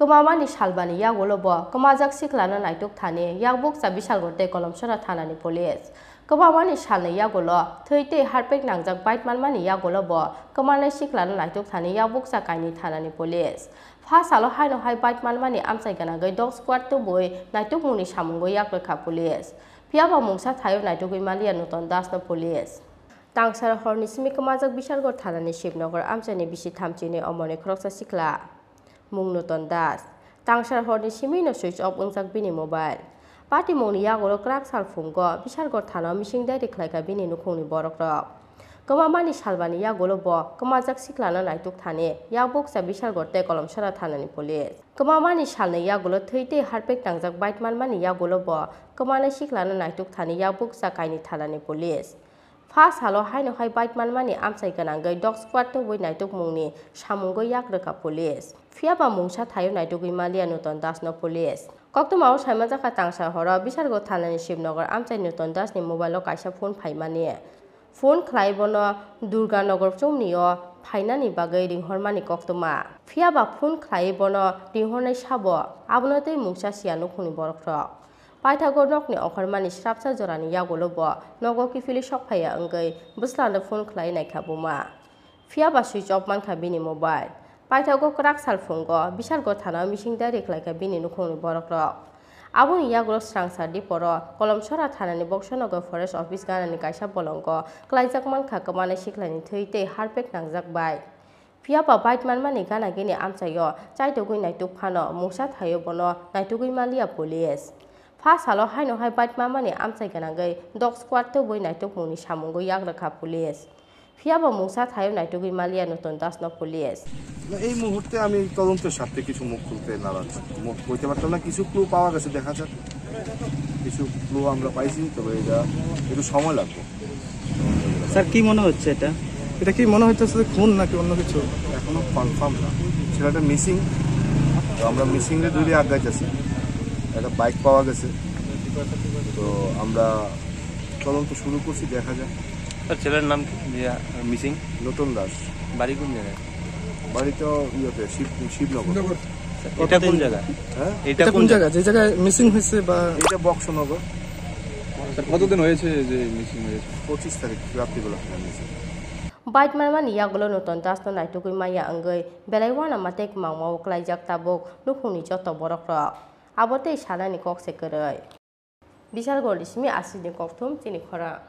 yagolo bo kemajak siklana naituk thani yagbuk sa bisal gorte kolom sara thanani police kemamani salni yagolo thöite harpek nangjak bait manmani yagolo bo kemanai siklana naituk thani yagbuk sa kaini thanani police pha salo haino hai bait manmani amsai gana gai dog squad to boy naituk muni samungo yakrekha police phiaba mungsa thayo naituk malia nuton das no police তাংসার হরনি Simi কমাজক Bishalgarh থানানি শিবনগর আমচানি বিশি থামচিনি অমনি খরকসা সিকলা মুং নতন দাস তাংসার হরনি সিমিনো সুইচ অফ উংজাক বিনি মোবাইল পার্টি মৌনি ইয়াগর ক্রাক সাল ফুঙ্গ বিশালগড় থানা মিসিং দাই রেখলাইকা বিনি নুখুংনি বরক রক কমামানি সালবানি ইয়াগলো ব কমাজাক সিকলানা নাইতুক থানে ইয়াবুক সা বিশালগড় তে কলম সারা থানানি পুলিশ কমামানি সালনে ইয়াগলো থৈতে হারপেক টাংজাক বাইট মানমানি ইয়াগলো ব কমানা সিকলানা নাইতুক থানে ইয়াবুক সা কাইনি থানানি পুলিশ ফাস্ট হালো হাই নহাই বাইক মানমানি আমসাই গানাঙ্গাই ডগ স্কোয়াড তো বই নাইটক মুংনি সামুঙ্গই ইয়াক রেখা পুলিশ ফিয়াবা মুংসা থাইও নাইটক ইমালিয়া নতুন দাস ন পুলিশ কক্তমাও সাইমাজাকা টাংসা হর বিচারগ থানানি শিবনগর আমসাই নতুন দাস নি মোবাইল কাইসা ফোন ফাইমানি ফোন খ্লাইবন নি চৌমনিও ফাইনানি বাগৈ রিংহরমানি কক্তমা ফিয়াবা ফোন খ্লাইবন রিংহরনে সাব আবনতেই মুংসা শিয়ানু খুনি पाइथागोर नकनि अंखरमानि स्राबसा जरानि यागोलो ब नगो किफिलि सकफाया अंगै बुस्लानो फोन खलाय नायखाबुमा फियाबा सुइच अफ मानखा बिनि मोबाइल पाइथागो क्राक सालफुंग बिसारगो थाना मिसिं डाइरेक्ट लायका बिनि नुखुंनि बरक्रक आबुनि यागोलो स्रांसा दिपर कलमसरा थानानि बक्सनगर फरेस्ट अफिस गानानि काइसा बलंग क्लाइजाक मानखा कमानाय सिख्लानि थैते हारपेक नांजाक बाय फियाबा बाइट मानमानि गाना गिनि आमचायो चाइटुगुइ नाइटुक फानो मुसा थायो बनो नाइटुगुइ मालिया पुलिस फार्स्ट हालो हाइनो हाइ बाइट मामानि आमचाइ गोनांगै डग स्क्वाड तो बइ नाइटुक मुनि सामुंगो याग्रखा पुलिस ফিয়াবা মুসা থায়ো নাইটুগি মালিয়া নতুন দাস ন পুলিশ না, এই মুহূর্তে আমি তদন্তের স্বার্থে কিছু মুখ খুলতে নারাজ মুখ বলতে পারতাম না কিছু ক্লু পাওয়া গেছে দেখা যাক কিছু ক্লু আমরা পাইছি তবে এটা একটু সময় লাগবে স্যার কি মনে হচ্ছে এটা এটা কি মনে হইতেছে যে খুন নাকি অন্য কিছু এখনো কনফার্ম না ছেলেটা মিসিং তো আমরা মিসিং এর দূরে আগাইতেছি একটা বাইক পাওয়া গেছে। তো আমরা তদন্ত শুরু করছি দেখা যাক। স্যার ছেলের নাম কি? মিসিং? নতুন দাস। বাড়ি কোন জায়গায়? বাড়ি তো ইয়েতে শিব শিবনগর। এটা কোন জায়গা হ্যাঁ? এটা কোন জায়গা যে জায়গায় মিসিং হয়েছে বা এটা বক্সনগর। স্যার কতদিন হয়েছে যে মিসিং হয়েছে? পঁচিশ তারিখ রাত্রিবেলা মিসিং বাইট মানমানি 아버때 샤나니 꼭 세끄러이 미샬 걸리심이 아시니 꼭톰 찌니 커라